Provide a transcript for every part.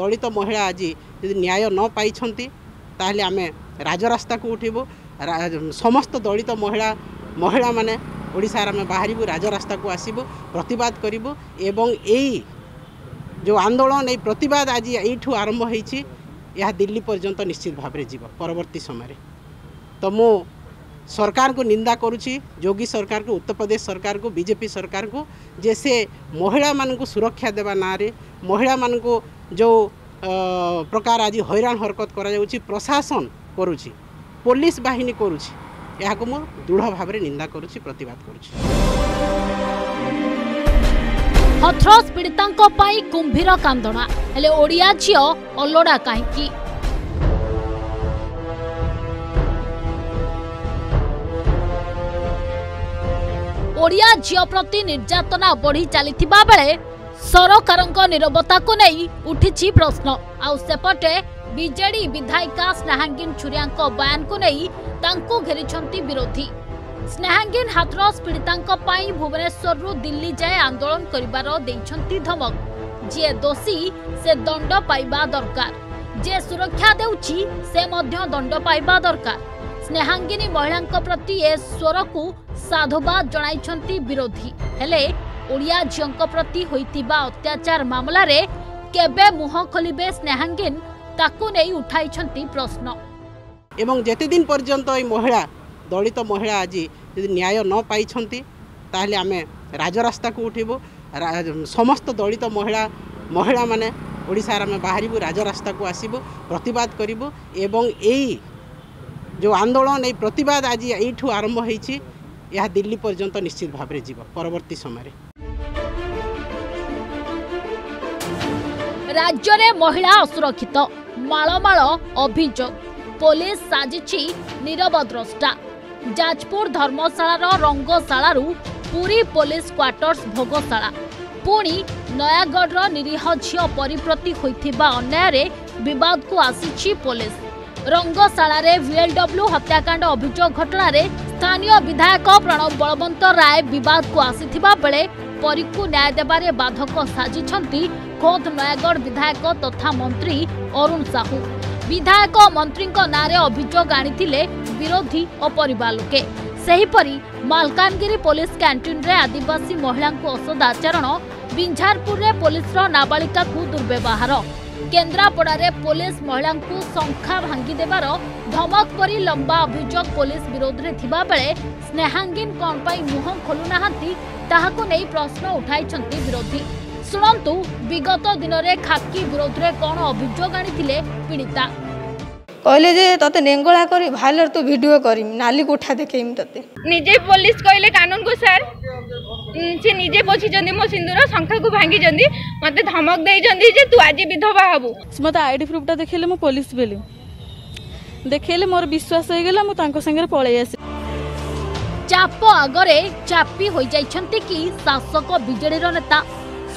ଦଳିତ ମହିଳା ଆଜି ଯଦି ନ୍ୟାୟ ନ ପାଇଛନ୍ତି ତାହେଲେ ଆମେ ରାଜରାସ୍ତାକୁ ଉଠିବୁ ସମସ୍ତ ଦଳିତ ମହିଳା ମହିଳାମାନେ ଓଡ଼ିଶାର ଆମେ ବାହାରିବୁ ରାଜରାସ୍ତାକୁ ଆସିବୁ ପ୍ରତିବାଦ କରିବୁ ଏବଂ ଏଇ ଯେଉଁ ଆନ୍ଦୋଳନ ଏଇ ପ୍ରତିବାଦ ଆଜି ଏଇଠୁ ଆରମ୍ଭ ହୋଇଛି ଏହା ଦିଲ୍ଲୀ ପର୍ଯ୍ୟନ୍ତ ନିଶ୍ଚିତ ଭାବରେ ଯିବ ପରବର୍ତ୍ତୀ ସମୟରେ ତ ମୁଁ ସରକାରଙ୍କୁ ନିନ୍ଦା କରୁଛି ଯୋଗୀ ସରକାରକୁ ଉତ୍ତରପ୍ରଦେଶ ସରକାରକୁ ବିଜେପି ସରକାରକୁ ଯେ ସେ ମହିଳାମାନଙ୍କୁ ସୁରକ୍ଷା ଦେବା ନାଁରେ ମହିଳାମାନଙ୍କୁ ଯେଉଁ ପ୍ରକାର ଆଜି ହଇରାଣ ହରକତ କରାଯାଉଛି ପ୍ରଶାସନ କରୁଛି ପୋଲିସ ବାହିନୀ କରୁଛି ଏହାକୁ ମୁଁ ଦୃଢ଼ ଭାବରେ ନିନ୍ଦା କରୁଛି ପ୍ରତିବାଦ କରୁଛି ହଥ୍ରସ ପୀଡ଼ିତାଙ୍କ ପାଇଁ କୁମ୍ଭୀର କାନ୍ଦଣା ହେଲେ ଓଡ଼ିଆ ଝିଅ ଅଲୋଡ଼ା କାହିଁକି ଓଡ଼ିଆ ଝିଅ ପ୍ରତି ନିର୍ଯାତନା ବଢ଼ି ଚାଲିଥିବା ବେଳେ सरकार नीरवता को नहीं उठी प्रश्न आपटे विजे विधायिका स्नेहांगीन छुरीया बयान को नहीं घेरी विरोधी स्नेहांगीन हाथरस पीड़िता भुवनेश्वर दिल्ली जाए आंदोलन करार धमक जी दोषी से दंड पाइबा दरकार जे सुरक्षा दे दंड पाइबा दरकार स्नेहांगिनी महिला प्रति स्वर को साधुवाद जनई विरोधी हेले ওড়িয়া ঝিউঙ্ প্রতি হয়েছে অত্যাচার মামলার কেবে মুহ খোলবে স্নেহাঙ্গিন তাকে নেই উঠাই প্রশ্ন এবং যেতদিন পর্যন্ত এই মহিলা দলিত মহিলা আজ যদি ন্যায় ন পাই তাহলে আমি রাজরাস্তাকে উঠবু সমস্ত দলিত মহিলা মহিলা মানে ଓଡ଼ିଶାରେ ଆମେ ବାହାରିବୁ ରାଜରାସ୍ତାକୁ ଆସିବୁ ପ୍ରତିବାଦ କରିବୁ ଏବଂ ଏଇ ଯେଉଁ ଆନ୍ଦୋଳନ ଏଇ ପ୍ରତିବାଦ ଆଜି ଏଇଠୁ ଆରମ୍ଭ ହୋଇଛି ଏହା ଦିଲ୍ଲୀ ପର୍ଯ୍ୟନ୍ତ ନିଶ୍ଚିତ ଭାବରେ ଯିବ ପରବର୍ତ୍ତୀ ସମୟରେ রাজ্যের মহিলা অসুরক্ষিত মাড়মাড় অভিযোগ পুলিশ সাজিছি নীরব দ্রষ্টা যাজপুর ধর্মশালার রঙ্গশালু পুরী পুলিশ কোয়ার্টর্স ভোগশালা পুনি নয়াগড়র নিরীহ ঝিও পরিপ্রতি হয়েছে অন্যায়ের বিবাদকু আসিছি পুলিশ রঙ্গশালার ভিএলডব্লু হত্যাকাণ্ড অভিযোগ ঘটনার স্থানীয় বিধায়ক প্রণব বলবন্ত রায় বিবাদকু আসিথিবা বেড়ে পরীক্ষু ন্যায় দেবার বাধক সাজিছন্তি खोद नयगढ़ विधायक तथा मंत्री अरुण साहू विधायक मंत्री नाँ अभोग आरोधी और परेपरी मलकानगि पुलिस क्यांटीन आदिवासी महिला औषध आचरण में पुलिस नाबालिका को दुर्व्यवहार केन्द्रापड़े पुलिस महिला शखा भांगिदेवार धमक पर लंबा अभोग पुलिस विरोध में या बेले स्नेहांगीन कौन पर मुह खोलू प्रश्न उठाई विरोधी ଶୁଣନ୍ତୁ ବିଗତ ଦିନରେ ଖାକି ବିରୋଧରେ କ'ଣ ଅଭିଯୋଗ ଆଣିଥିଲେ ପୀଡ଼ିତା କହିଲେ ଯେ ତତେ ନେଙ୍ଗଳା କରି ଭାଇଲର ତୁ ଭିଡ଼ିଓ କରିମି ନାଲି କୋଠା ଦେଖେଇମି ତତେ ନିଜେ ପୋଲିସ କହିଲେ କାନୁନକୁ ସାର୍ ସେ ନିଜେ ପୋଛିଛନ୍ତି ମୋ ସିନ୍ଦୁର ଶଙ୍ଖାକୁ ଭାଙ୍ଗିଛନ୍ତି ମୋତେ ଧମକ ଦେଇଛନ୍ତି ଯେ ତୁ ଆଜି ବିଧବା ହେବୁ ମୋତେ ଆଇ ଡି ପ୍ରୁଫ୍ଟା ଦେଖେଇଲେ ମୁଁ ପୋଲିସ ବେଲି ଦେଖେଇଲେ ମୋର ବିଶ୍ୱାସ ହେଇଗଲା ମୁଁ ତାଙ୍କ ସାଙ୍ଗରେ ପଳେଇ ଆସି ଚାପ ଆଗରେ ଚାପି ହୋଇଯାଇଛନ୍ତି କି ଶାସକ ବିଜେଡ଼ିର ନେତା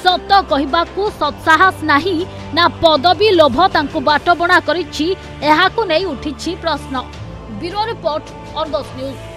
সত কহবাকু সৎসাহস নাহি না পদবী লোভ তাঁকু বাটবণা করেছি এখন নেই উঠিছি প্রশ্ন ব্যুরো রিপোর্ট অর্গস নিউজ